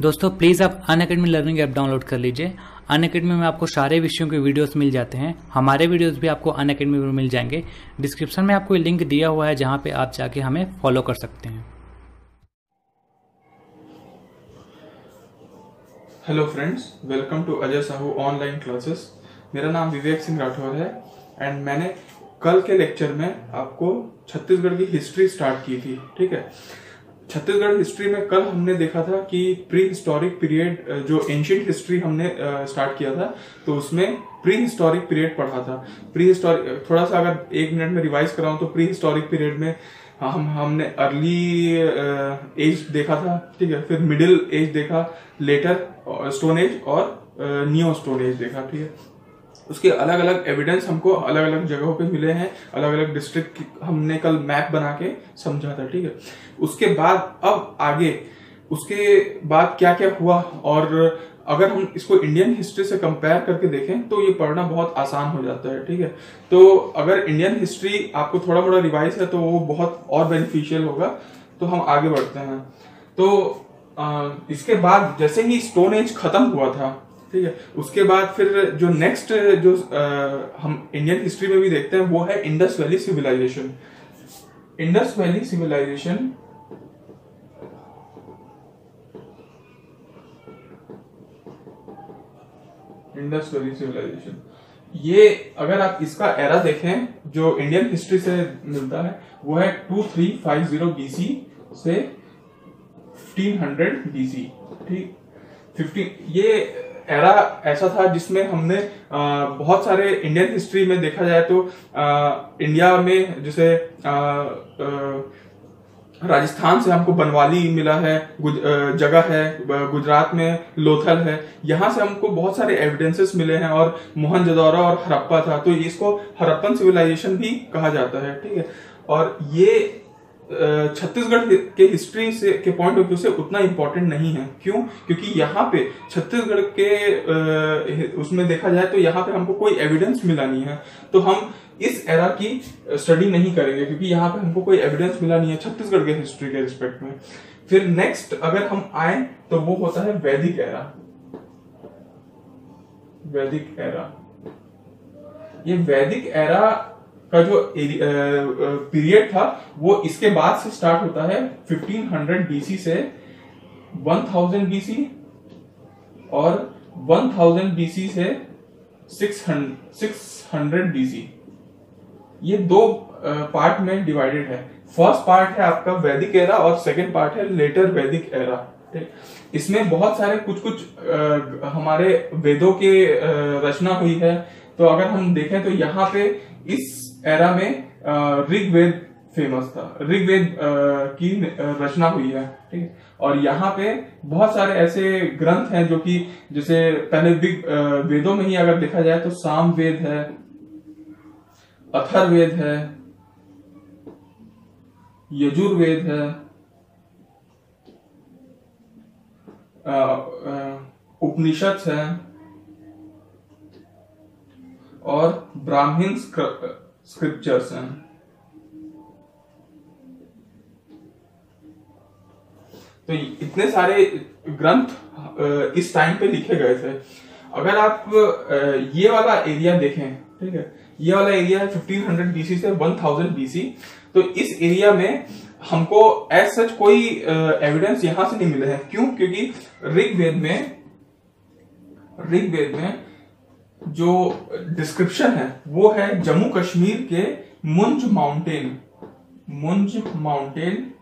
दोस्तों प्लीज़ आप Unacademy learning app download कर लीजिए। अन अकेडमी में आपको सारे विषयों के वीडियोस मिल जाते हैं। हमारे वीडियोस भी आपको अन अकेडमी में मिल जाएँगे। डिस्क्रिप्शन में आपको लिंक दिया हुआ है, जहाँ पे आप जाके हमें फॉलो कर सकते हैं। Hello friends welcome to Ajay Sahu online classes मेरा नाम विवेक सिंह राठौर है एंड मैंने कल के लेक्चर में आपको छत्तीसगढ़ की हिस्ट्री स्टार्ट की थी, ठीक है? छत्तीसगढ़ हिस्ट्री में कल हमने देखा था कि प्री हिस्टोरिक पीरियड जो एंशियंट हिस्ट्री हमने स्टार्ट किया था तो उसमें प्री हिस्टोरिक पीरियड पढ़ा था। प्री हिस्टोरिक थोड़ा सा अगर एक मिनट में रिवाइज कराऊं तो प्री हिस्टोरिक पीरियड में हम, हमने अर्ली एज देखा था, ठीक है, फिर मिडिल एज देखा लेटर स्टोन एज और न्यू स्टोन एज देखा, ठीक है। उसके अलग अलग एविडेंस हमको अलग अलग जगहों पे मिले हैं अलग अलग डिस्ट्रिक्ट हमने कल मैप बना के समझा था ठीक है? उसके बाद अब आगे उसके बाद क्या क्या हुआ? और अगर हम इसको इंडियन हिस्ट्री से कंपेयर करके देखें तो ये पढ़ना बहुत आसान हो जाता है ठीक है? तो अगर इंडियन हिस्ट्री आपको थोड़ा थोड़ा रिवाइज है तो वो बहुत और बेनिफिशियल होगा तो हम आगे बढ़ते हैं। तो आ, इसके बाद जैसे ही स्टोन एज खत्म हुआ था ठीक है। उसके बाद फिर जो नेक्स्ट जो आ, हम इंडियन हिस्ट्री में भी देखते हैं वो है Indus valley civilisation Indus valley civilisation Indus valley civilisation ये अगर आप इसका एरा देखें जो इंडियन हिस्ट्री से मिलता है वो है two three five zero BC से फिफ्टीन हंड्रेड बीसी ठीक? फिफ्टीन ये एरा ऐसा था जिसमें हमने बहुत सारे इंडियन हिस्ट्री में देखा जाए तो इंडिया में जैसे राजस्थान से हमको बनवाली मिला है जगह है गुजरात में लोथल है, यहाँ से हमको बहुत सारे एविडेंसेस मिले हैं और मोहनजोदड़ो और हरप्पा था तो इसको हरप्पन सिविलाइजेशन भी कहा जाता है, ठीक है? और ये छत्तीसगढ़ के हिस्ट्री से, के पॉइंट ऑफ़ व्यू से उतना इम्पोर्टेंट नहीं है। क्यों? क्योंकि यहाँ पे छत्तीसगढ़ के उसमें देखा जाए तो यहाँ पे हमको कोई एविडेंस मिला नहीं है। तो हम इस एरा की स्टडी नहीं करेंगे, क्योंकि यहाँ पे हमको कोई एविडेंस मिला नहीं है छत्तीसगढ़ के हिस्ट्री के रिस्पेक्ट में। फिर नेक्स्ट अगर हम आए तो वो होता है वैदिक एरा वैदिक एरा ये वैदिक एरा का जो पीरियड था वो इसके बाद से स्टार्ट होता है 1500 बीसी से 1000 बीसी और 1000 बीसी से 600 600 बीसी ये दो पार्ट में डिवाइडेड है। फ़र्स्ट पार्ट है आपका वैदिक एरा और सेकंड पार्ट है लेटर वैदिक एरा इसमें बहुत सारे कुछ कुछ आ, हमारे वेदों के रचना हुई है। तो अगर हम देखें तो यहाँ पे इस एरा में ऋग्वेद फ़ेमस था। ऋग्वेद की रचना हुई है, ठीक है? और यहाँ पे बहुत सारे ऐसे ग्रंथ हैं जो कि, जैसे पहले वेदों में ही अगर देखा जाए तो साम वेद है अथर्वेद है, यजुर्वेद है उपनिषद है, और ब्राह्मण स्क्रिप्चर्स हैं तो इतने सारे ग्रंथ इस टाइम पे लिखे गए थे। अगर आप ये वाला एरिया देखें, ठीक है? ये वाला एरिया है 1500 बीसी से 1000 बीसी तो इस एरिया में हमको एज सच कोई एविडेंस यहाँ से नहीं मिले हैं। क्यों? क्योंकि ऋग्वेद में ऋग्वेद में जो डिस्क्रिप्शन है, वो है जम्मू कश्मीर के मुंज माउंटेन मुंज माउंटेन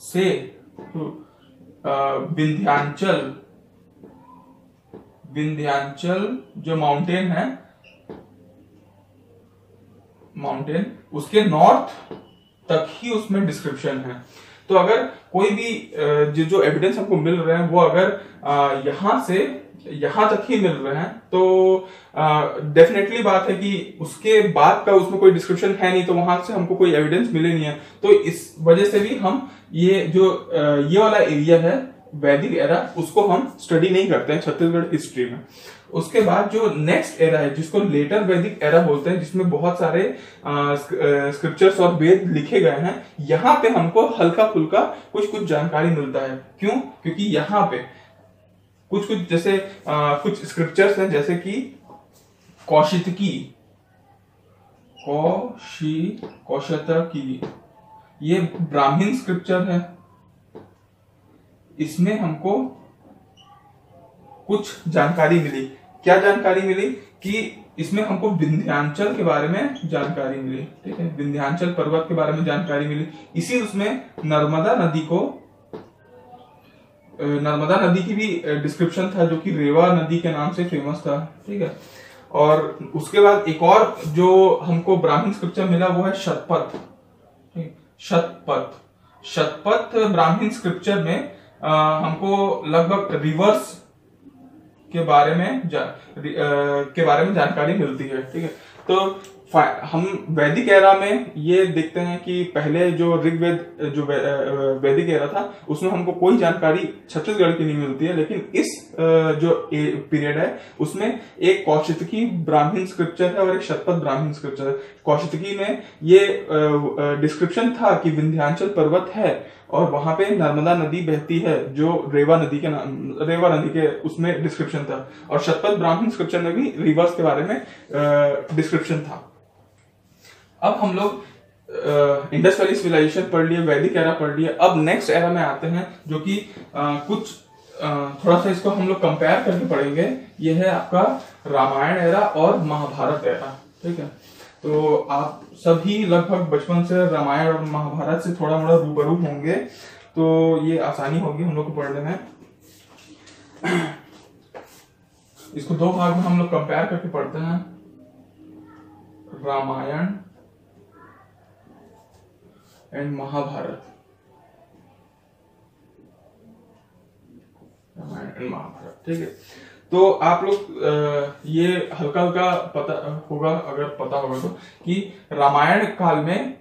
से विंध्यांचल विंध्यांचल जो माउंटेन है माउंटेन उसके नॉर्थ तक ही उसमें डिस्क्रिप्शन है। तो अगर कोई भी जो एविडेंस हमको मिल रहे हैं, वो अगर यहाँ से यहाँ तक ही मिल रहे हैं। तो डेफिनेटली बात है कि उसके बाद का उसमें कोई डिस्क्रिप्शन है नहीं तो वहाँ से हमको कोई एविडेंस मिले नहीं है। तो इस वजह से भी हम ये जो आ, ये वाला एरिया है वैदिक एरा उसको हम स्टडी नहीं करते हैं छत्तीसगढ़ हिस्ट्री में। उसके बाद जो नेक्स्ट एरा है जिसको लेटर वैदिक एरा बोलते हैं जिसमें बहुत सारे स्क्रिप्चर्स और वेद लिखे गए हैं यहाँ पे हमको हल्का फुल्का कुछ कुछ जानकारी मिलता है। क्यों? क्योंकि यहाँ पे कुछ कुछ जैसे आ, कुछ स्क्रिप्चर्स हैं जैसे कि कौशितकी कौशी कौशत की। ये ब्राह्मण स्क्रिप्चर है। इसमें हमको कुछ जानकारी मिली। क्या जानकारी मिली? कि इसमें हमको विंध्यांचल के बारे में जानकारी मिली ठीक है? विंध्यांचल पर्वत के बारे में जानकारी मिली। इसी उसमें नर्मदा नदी को नर्मदा नदी की भी डिस्क्रिप्शन था जो कि रेवा नदी के नाम से फ़ेमस था ठीक है? और उसके बाद एक और जो हमको ब्राह्मण स्क्रिप्चर मिला वो है शतपथ शतपथ शतपथ ब्राह्मण स्क्रिप्चर में आ, हमको लगभग रिवर्स के बारे में जा, आ, के बारे में जानकारी मिलती है ठीक है? तो हम वैदिक एरा में ये देखते हैं कि पहले जो ऋग्वेद, जो वैदिक एरा था, उसमें हमको कोई जानकारी छत्तीसगढ़ की नहीं मिलती है, लेकिन इस जो पीरियड है, उसमें एक कौशिकी ब्राह्मण स्क्रिप्चर है और एक शतपथ ब्राह्मण स्क्रिप्चर है। कौशिकी में ये डिस्क्रिप्शन था कि विंध्यांचल पर्वत है और वहाँ पे नर्मदा नदी बहती है, जो रेवा नदी के नाम, रेवा नदी के उसमें डिस्क्रिप्शन था। और शतपथ ब्राह्मण स्क्रिप्चर में भी रिवर्स के बारे में डिस्क्रिप्शन था। अब हम लोग इंडस वैली सिविलाइजेशन पढ़ लिए, वैदिक एरा पढ़ लिए। अब नेक्स्ट एरा में आते हैं, जो कि कुछ थोड़ा सा इसको हम लोग कंपेयर करके पढ़ेंगे। ये है आपका रामायण एरा और महाभारत एरा ठीक है? तो आप सभी लगभग बचपन से रामायण और महाभारत से थोड़ा मोड़ा रूबरू होंगे तो ये आसानी होगी हम लोग को पढ़ने में। इसको दो भाग में हम लोग कंपेयर करके पढ़ते हैं। रामायण एंड महाभारत महाभारत ठीक है? तो आप लोग ये हल्का हल्का पता होगा, अगर पता होगा तो कि रामायण काल में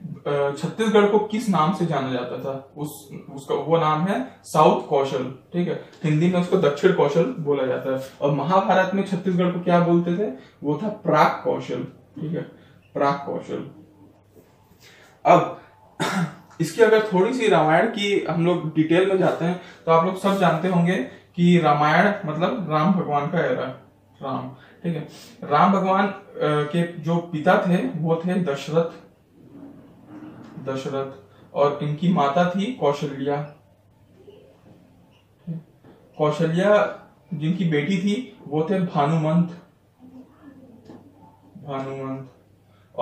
छत्तीसगढ़ को किस नाम से जाना जाता था? उस, उसका, वो नाम है साउथ कौशल, ठीक है? हिंदी में उसको दक्षिण कौशल बोला जाता है। और महाभारत में छत्तीसगढ़ को क्या बोलते थे? वो था प्राक कौशल, ठीक है? प्राक कौशल। अब इसकी अगर थोड़ी सी रामायण की हम लोग डिटेल में जाते हैं तो आप लोग सब जानते होंगे कि रामायण मतलब राम भगवान का एरा, राम, ठीक है? राम भगवान के जो पिता थे, वो थे दशरथ दशरथ, और इनकी माता थी कौशल्या कौशल्या जिनकी बेटी थी, वो थे भानुमंत भानुमंत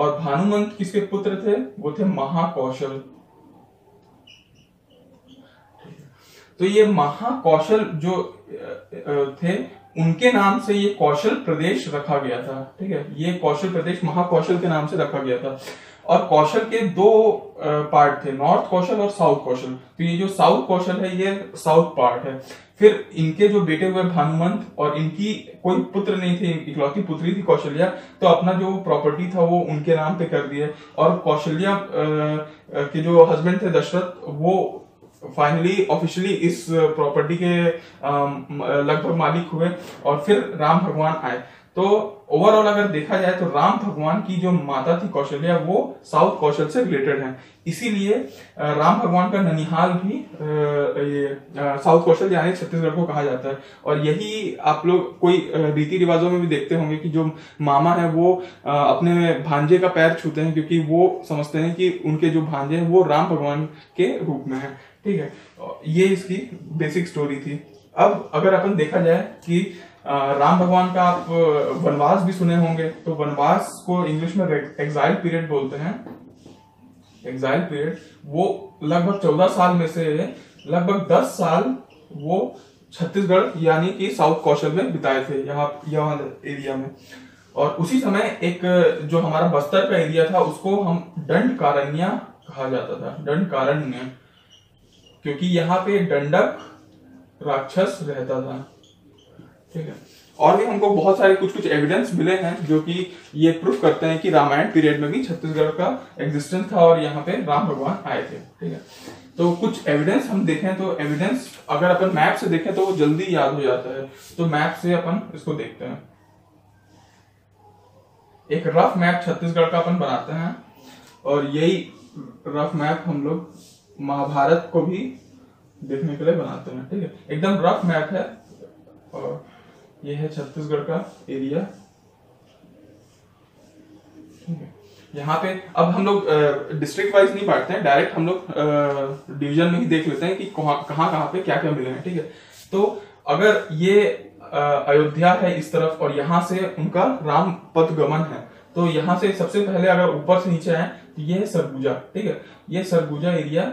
और भानुमंत किसके पुत्र थे? वो थे महाकौशल। तो ये महाकौशल जो थे, उनके नाम से ये कौशल प्रदेश रखा गया था। ठीक है? ये कौशल प्रदेश महाकौशल के नाम से रखा गया था। और कौशल के दो पार्ट थे नॉर्थ कौशल और साउथ कौशल। तो ये जो साउथ कौशल है, ये साउथ पार्ट है। फिर इनके जो बेटे हुए भानुमंत और इनकी कोई पुत्र नहीं थे इकलौती पुत्री थी कौशल्या तो अपना जो प्रॉपर्टी था, वो उनके नाम पे कर दिया और कौशल्या के जो हस्बैंड थे, दशरथ, वो फाइनली ऑफिशियली इस प्रॉपर्टी के लगभग मालिक हुए और फिर राम भगवान आए। तो ओवरऑल अगर देखा जाए तो राम भगवान की जो माता थी कौशल्या, वो साउथ कौशल से रिलेटेड है। इसीलिए राम भगवान का ननिहाल भी साउथ कौशल यानी छत्तीसगढ़ को कहा जाता है। और यही आप लोग कोई रीति रिवाजों में भी देखते होंगे कि जो मामा है, वो अपने भांजे का पैर छूते हैं, क्योंकि वो समझते हैं कि उनके जो भांजे हैं, वो राम भगवान के रूप में है। ठीक है? ये इसकी बेसिक स्टोरी थी। अब अगर अपन देखा जाए कि राम भगवान का आप वनवास भी सुने होंगे। तो वनवास को इंग्लिश में एग्जाइल पीरियड बोलते हैं। एग्जाइल पीरियड वो लगभग चौदह साल में से, लगभग दस साल वो छत्तीसगढ़, यानी कि साउथ कौशल में बिताए थे, यहाँ यहाँ एरिया में। और उसी समय एक, जो हमारा बस्तर का एरिया था, उसको हम दंड कारण्या कहा जाता था दंड कारण्य क्योंकि यहाँ पे दंडक राक्षस रहता था। ठीक है। और भी हमको बहुत सारे कुछ कुछ एविडेंस मिले हैं जो कि ये प्रूफ करते हैं कि रामायण पीरियड में भी छत्तीसगढ़ का एग्जिस्टेंस था और यहाँ पे राम भगवान आए थे, ठीक है। तो कुछ एविडेंस हम देखें तो एविडेंस अगर अपन मैप से देखें तो वो जल्दी याद हो जाता है। तो मैप से अपन इसको देखते हैं। एक रफ मैप छत्तीसगढ़ का अपन बनाते हैं और यही रफ मैप हम लोग महाभारत को भी देखने के लिए बनाते हैं, ठीक है। एकदम रफ मैप है और ये है छत्तीसगढ़ का एरिया। यहाँ पे अब हम लोग डिस्ट्रिक्ट वाइज नहीं बांटते हैं डायरेक्ट हम लोग डिवीज़न में ही देख लेते हैं कि कहाँ कहाँ पे क्या क्या मिले हैं, ठीक है। तो अगर ये अयोध्या है इस तरफ़ और यहाँ से उनका राम पथ गमन है तो यहाँ से सबसे पहले अगर ऊपर से नीचे आए तो ये है सरगुजा, ठीक है। ये सरगुजा एरिया,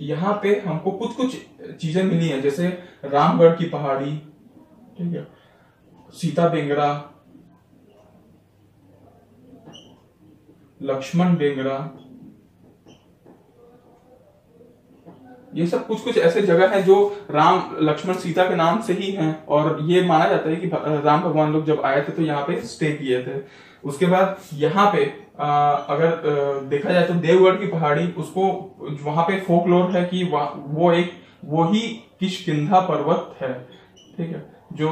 यहाँ पे हमको कुछ कुछ चीज़ें मिली हैं, जैसे रामगढ़ की पहाड़ी ठीक है? सीता बेंगरा लक्ष्मण बेंगरा ये सब कुछ कुछ ऐसे जगह हैं जो राम लक्ष्मण सीता के नाम से ही हैं और ये माना जाता है कि राम भगवान लोग जब आए थे तो यहाँ पे स्टे किए थे। उसके बाद यहाँ पे आ, अगर आ, देखा जाए तो देवगढ़ की पहाड़ी उसको वहाँ पे फोकलोर है कि वो एक वो ही किशकिंधा पर्वत है। ठीक है? जो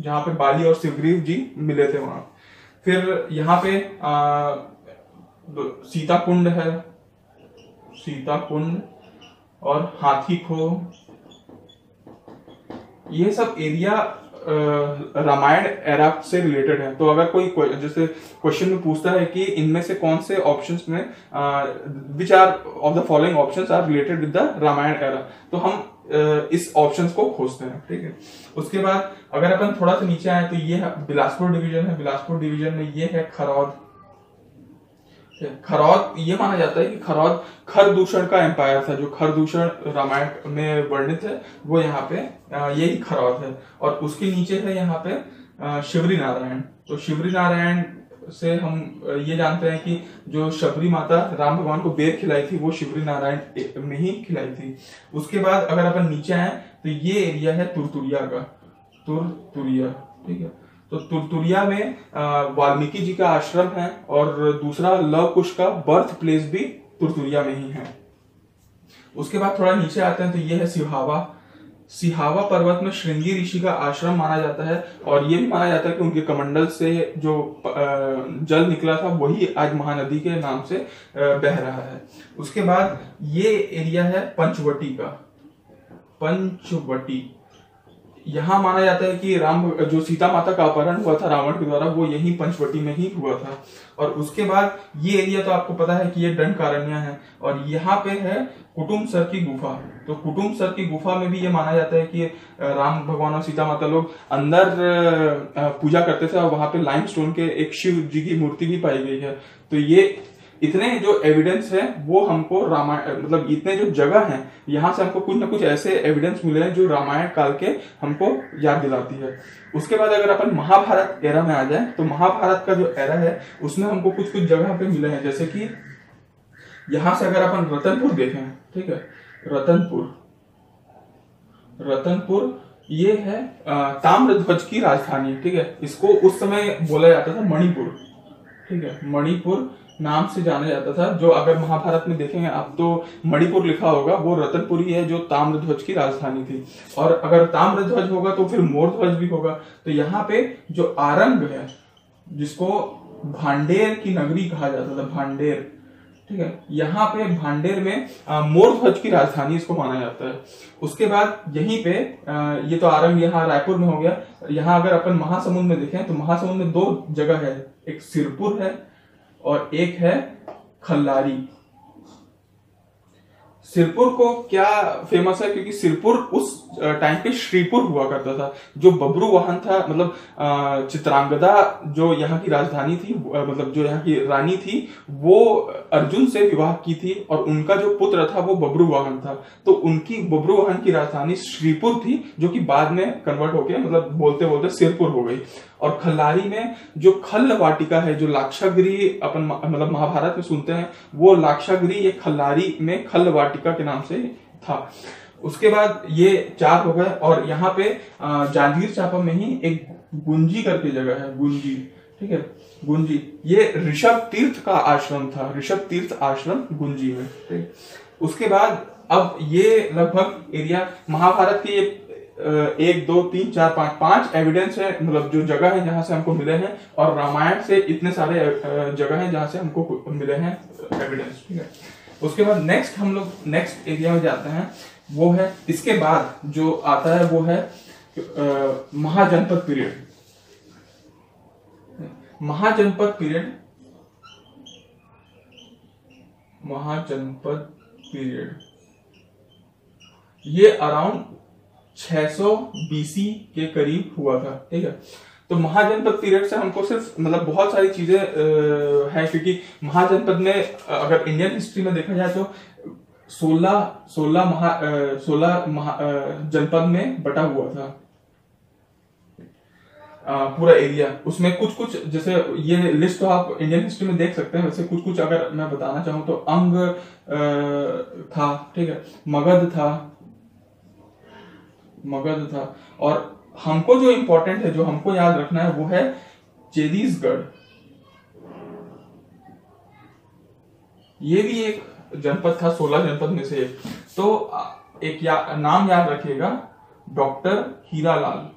जहाँ पे बाली और शिवग्रीव जी मिले थे वहाँ। फिर यहाँ पे सीता कुंड है। सीता कुंड और हाथी खो। ये सब एरिया रामायण एरा से रिलेटेड है। तो अगर कोई जैसे क्वेश्चन में पूछता है कि इनमें से कौन से ऑप्शन में which are of the following option are related with the Ramayana era तो हम इस ऑप्शन को खोजते हैं, ठीक है? उसके बाद अगर अपन थोड़ा सा नीचे आए तो ये बिलासपुर डिवीज़न है। बिलासपुर डिवीज़न में ये है खरौद। खरौद, ये माना जाता है कि खरौद खर दूषण का एम्पायर था, जो खर दूषण रामायण में वर्णित है, वो यहाँ पे यही खरौद है। और उसके नीचे है यहाँ पे शिवरी नारायण तो शिवरी नारायण से हम ये जानते हैं कि जो शबरी माता राम भगवान को बेर खिलाई थी, वो शिवरी नारायण में ही खिलाई थी। उसके बाद अगर अपन नीचे आए तो ये एरिया है तुरतुरिया का। तुरतुरिया, ठीक है? तो तुरतुरिया में वाल्मीकि जी का आश्रम है और दूसरा लव कुश का बर्थ प्लेस भी तुरतुरिया में ही है। उसके बाद थोड़ा नीचे आते हैं तो ये है सिहावा। सिहावा पर्वत में श्रृंगी ऋषि का आश्रम माना जाता है और ये भी माना जाता है कि उनके कमंडल से जो जल निकला था वही आज महानदी के नाम से बह रहा है। उसके बाद ये एरिया है पंचवटी का। पंचवटी। यहाँ माना जाता है कि राम, जो सीता माता का अपहरण हुआ था रावण के द्वारा, वो यही पंचवटी में ही हुआ था। और उसके बाद ये एरिया तो आपको पता है कि ये दंड कारण्या है, और यहाँ पे है कुटुम्ब सर की गुफा। तो कुटुम्ब सर की गुफा में भी ये माना जाता है कि राम भगवान और सीता माता लोग अंदर पूजा करते थे, और वहाँ पे लाइम के एक शिव जी की मूर्ति भी पाई गई है। तो ये इतने जो एविडेंस है, वो हमको रामायण मतलब इतने जो जगह है, यहाँ से हमको कुछ ना कुछ ऐसे एविडेंस मिले हैं जो रामायण काल के हमको याद दिलाती है। उसके बाद अगर अपन महाभारत एरा में आ जाए तो महाभारत का जो एरा है, उसमें हमको कुछ कुछ जगह पे मिले हैं, जैसे कि यहाँ से अगर अपन रतनपुर देखें, ठीक है? रतनपुर। रतनपुर, ये है ताम्रध्वज की राजधानी, ठीक है? इसको उस समय बोला जाता था मणिपुर, ठीक है? मणिपुर नाम से जाना जाता था जो अगर महाभारत में देखेंगे आप तो मणिपुर लिखा होगा वो रतनपुरी है जो ताम्रध्वज की राजधानी थी। और अगर ताम्रध्वज होगा तो फिर मोर ध्वज भी होगा। तो यहाँ पे जो आरंग है जिसको भांडेर की नगरी कहा जाता था भांडेर ठीक है? यहाँ पे भांडेर में मोर ध्वज की राजधानी इसको माना जाता है। उसके बाद यहीं पे आ, ये तो आरंग यहाँ रायपुर में हो गया। यहाँ अगर अपन महासमुंद में देखें तो महासमुंद में दो जगह है। एक सिरपुर है और एक है खल्लारी। सिरपुर को क्या फ़ेमस है? क्योंकि सिरपुर उस टाइम पे श्रीपुर हुआ करता था। जो बबरू वाहन था मतलब चित्रांगदा जो यहाँ की राजधानी थी मतलब जो यहाँ की रानी थी, वो अर्जुन से विवाह की थी और उनका जो पुत्र था, वो बबरू वाहन था। तो उनकी बबरू वाहन की राजधानी श्रीपुर थी, जो कि बाद में कन्वर्ट होकर मतलब बोलते बोलते सिरपुर हो गई। और खल्लारी में जो खल वाटिका है, जो लाक्षागिरी अपन मतलब महाभारत में सुनते हैं, वो लाक्षागिरी ये खल्लारी में खल वाटिका के नाम से था। उसके बाद ये चार हो गए और यहाँ पे जांजगीर चांपा में ही एक गुंजी करके जगह है, गुंजी। ठीक है? गुंजी। ये ऋषभ तीर्थ का आश्रम था, ऋषभ तीर्थ आश्रम गुंजी में। ठीक? उसके बाद अब ये लगभग एरिया, महाभारत की ये एक, दो, तीन, चार, पाँच पाँच एविडेंस है मतलब जो जगह है जहाँ से हमको मिले हैं, और रामायण से इतने सारे जगह है जहाँ से हमको मिले हैं एविडेंस ठीक है? उसके बाद नेक्स्ट हम लोग नेक्स्ट एरिया में जाते हैं, वो है, इसके बाद जो आता है वो है mahajanapada period mahajanapada period mahajanapada period ये अराउंड 600 बीसी के करीब हुआ था ठीक है? तो महाजनपद पीरियड से हमको सिर्फ़ मतलब बहुत सारी चीज़ें है क्योंकि महाजनपद में अगर इंडियन हिस्ट्री में देखा जाए तो सोलह सोलह महा सोलह महा जनपद में बटा हुआ था। आ, पूरा एरिया उसमें कुछ कुछ जैसे ये लिस्ट तो आप इंडियन हिस्ट्री में देख सकते हैं वैसे कुछ कुछ अगर मैं बताना चाहूँ तो अंग था ठीक है? मगध था मगध था। और हमको जो इंपॉर्टेंट है जो हमको याद रखना है वो है चेदीसगढ़। ये भी एक जनपद था सोलह जनपद में से एक। तो एक या, नाम याद रखिएगा डॉक्टर हीरालाल।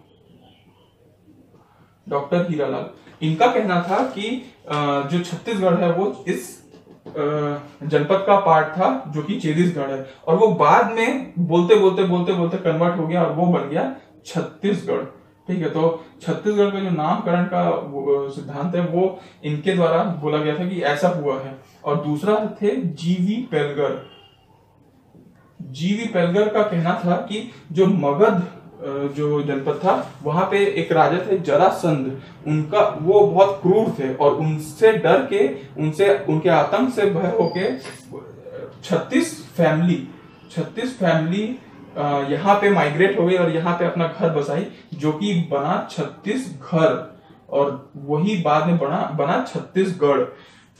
डॉक्टर हीरालाल। इनका कहना था कि जो छत्तीसगढ़ है वो इस जनपद का पार्ट था, जो कि चेदीसगढ़ है। और वो बाद में बोलते बोलते बोलते बोलते कन्वर्ट हो गया और वो बन गया छत्तीसगढ़। ठीक है तो छत्तीसगढ़ का जो नामकरण का सिद्धांत है, वो इनके द्वारा बोला गया था कि ऐसा हुआ है। और दूसरा थे जीवी पेलगर। जीवी पेलगर का कहना था कि जो मगध जो जनपद था, वहाँ पे एक राजा थे, जरासंध। उनका, वो बहुत क्रूर थे और उनसे डर के, उनसे, उनके आतंक से भय होके, छत्तीस फैमिली छत्तीस फैमिली यहाँ पे माइग्रेट हो गई और यहाँ पे अपना घर बसाई, जो कि बना छत्तीस घर और वही बाद में बना बना छत्तीसगढ़।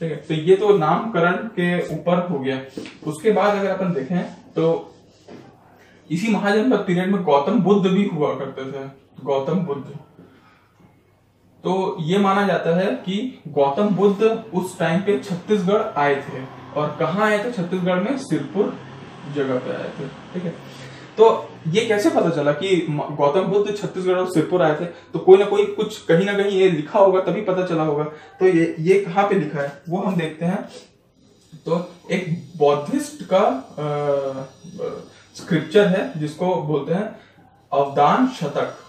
ठीक है तो ये तो नामकरण के ऊपर हो गया। उसके बाद अगर अपन देखें तो इसी महाजनपद पीरियड में गौतम बुद्ध भी हुआ करते थे, गौतम बुद्ध। तो ये माना जाता है कि गौतम बुद्ध उस टाइम पे छत्तीसगढ़ आए थे और कहा आए थे? छत्तीसगढ़ में सिरपुर जगह पे आए थे, ठीक है? तो ये कैसे पता चला कि गौतम बुद्ध छत्तीसगढ़ और सिरपुर आए थे? तो कोई ना कोई कुछ कहीं ना कहीं ये लिखा होगा, तभी पता चला होगा। तो ये ये कहाँ पे लिखा है? वो हम देखते हैं। तो एक बौद्धिस्ट का स्क्रिप्चर है, जिसको बोलते हैं अवदान शतक।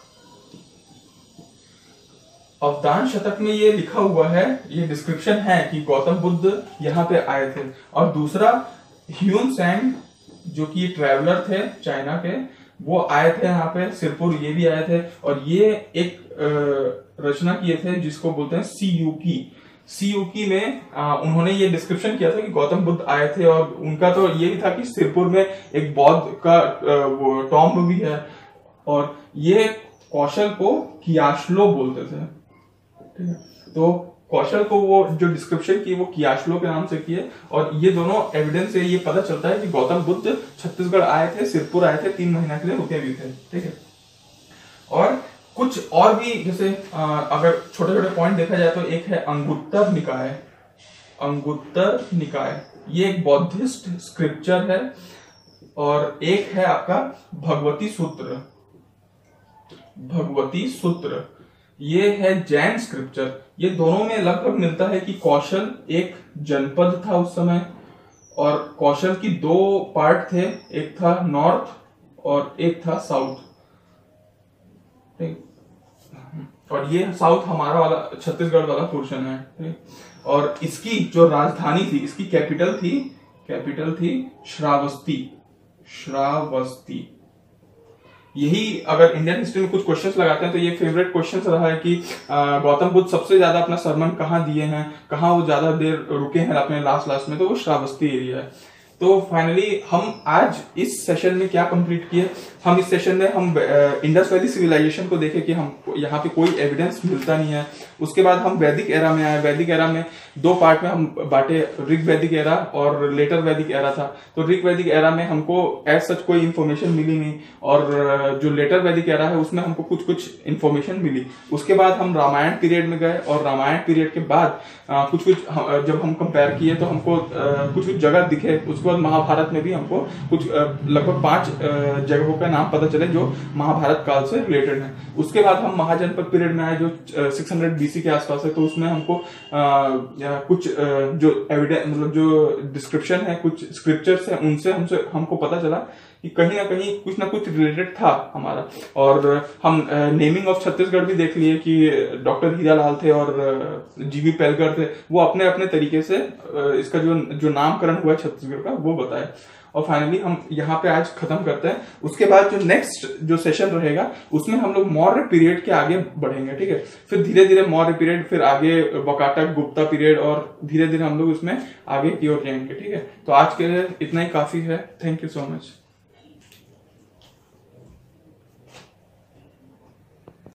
अवदान शतक में ये लिखा हुआ है, ये डिस्क्रिप्शन है कि गौतम बुद्ध यहाँ पे आए थे। और दूसरा ह्यून सैंग जो कि ट्रेवलर थे चाइना के, वो आए थे यहाँ पे, सिरपुर ये भी आए थे। और ये एक रचना किए थे, जिसको बोलते हैं सी यू की सी में आ, उन्होंने ये डिस्क्रिप्शन किया था कि गौतम बुद्ध आए थे और उनका तो ये भी था कि सिरपुर में एक बौद्ध का वो टॉम्ब भी है। और ये कौशल को कियाशलो बोलते थे। तो कौशल को वो जो डिस्क्रिप्शन की वो कियाशलो के नाम से किए और ये दोनों एविडेंस से ये पता चलता है कि गौतम बुद्ध छत्तीसगढ़ आए थे सिरपुर आए थे तीन महीना के लिए रुके भी थे। ठीक है? और कुछ और भी, जैसे अगर छोटे छोटे पॉइंट देखा जाए तो एक है अंगुत्तर निकाय। अंगुत्तर निकाय, ये एक बौद्धिस्ट स्क्रिप्चर है और एक है आपका भगवती सूत्र। भगवती सूत्र, ये है जैन स्क्रिप्चर ये दोनों में लगभग मिलता है कि कौशल एक जनपद था उस समय और कौशल की दो पार्ट थे, एक था नॉर्थ और एक था साउथ और ये साउथ हमारा वाला, छत्तीसगढ़ वाला पोर्शन है और इसकी जो राजधानी थी, इसकी कैपिटल थी कैपिटल थी श्रावस्ती। श्रावस्ती। यही अगर इंडियन हिस्ट्री में कुछ क्वेश्चंस लगाते हैं तो ये फेवरेट क्वेश्चन रहा है कि गौतम बुद्ध सबसे ज़्यादा अपना सरमन कहाँ दिए हैं, कहाँ वो ज़्यादा देर रुके हैं अपने लास्ट लास्ट में तो वो श्रावस्ती एरिया है। तो फाइनली हम आज इस सेशन में क्या कंप्लीट किए? हम इस सेशन में हम इंडस वैली सिविलाइजेशन को देखे कि हम, यहाँ पे कोई एविडेंस मिलता नहीं है। उसके बाद हम वैदिक एरा में आए। वैदिक एरा में दो पार्ट में हम बांटे। ऋग वैदिक एरा और लेटर वैदिक एरा था। तो ऋग वैदिक एरा में हमको एज सच कोई इन्फॉर्मेशन मिली नहीं। और जो लेटर वैदिक एरा है, उसमें हमको कुछ कुछ इन्फॉर्मेशन मिली। उसके बाद हम रामायण पीरियड में गए और रामायण पीरियड के बाद कुछ कुछ जब हम कंपेयर किए तो हमको कुछ कुछ जगह दिखे। उसके बाद महाभारत में भी हमको कुछ लगभग पाँच जगहों का नाम पता चले जो महाभारत काल से रिलेटेड है। उसके बाद हम महाजनपद पीरियड में आए जो सिक्स हंड्रेड बीसी के आसपास है तो उसमें हमको आ, कुछ जो एविडेंस मतलब जो डिस्क्रिप्शन है कुछ स्क्रिप्चर्स है उनसे हमसे हमको पता चला कि कहीं ना कहीं कुछ ना कुछ रिलेटेड था हमारा। और हम नेमिंग ऑफ़ छत्तीसगढ़ भी देख लिए कि डॉक्टर हीरालाल थे और जीवी पेलकर थे वो अपने अपने तरीके से इसका जो जो नामकरण हुआ छत्तीसगढ़ का वो बताए। और फाइनली हम यहाँ पे आज खत्म करते हैं। उसके बाद जो नेक्स्ट जो सेशन रहेगा, उसमें हम लोग मौर्य पीरियड के आगे बढ़ेंगे, ठीक है? फिर धीरे धीरे मौर्य पीरियड फिर आगे बकाटक गुप्ता पीरियड और धीरे धीरे हम लोग उसमें आगे की ओर जाएँगे, ठीक है? तो आज के लिए इतना ही काफ़ी है। Thank you so much